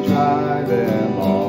drive them all.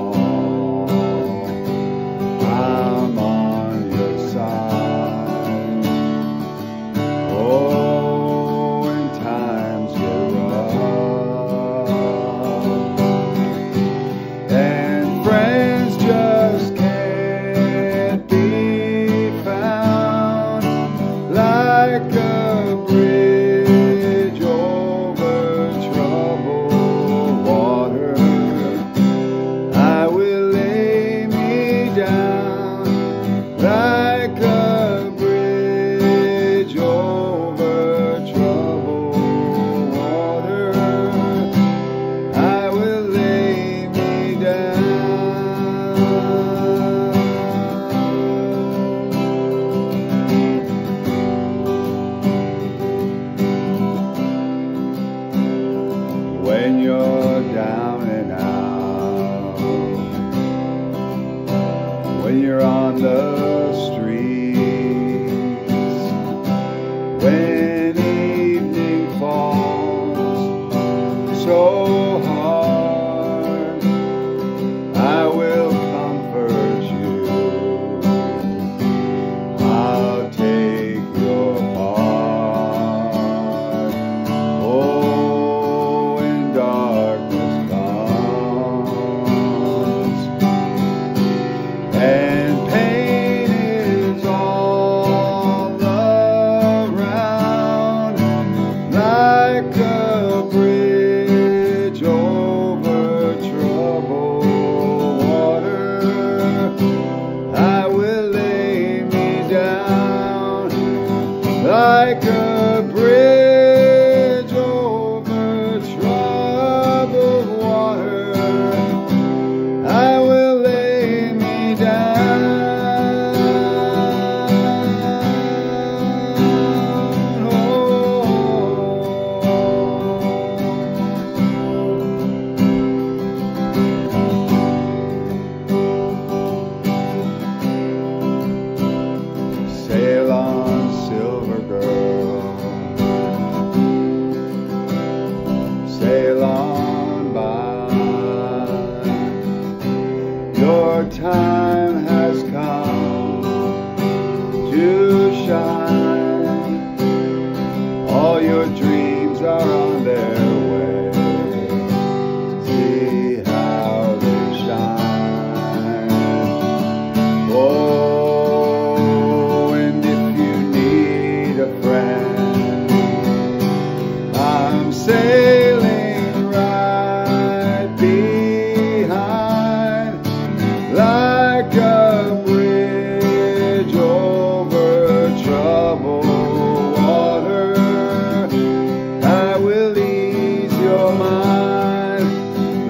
When you're on the streets. When evening falls so like a bridge. our time has come to shine. All your dreams are on their way. See how they shine. Oh, and if you need a friend, I'm safe. you're mine.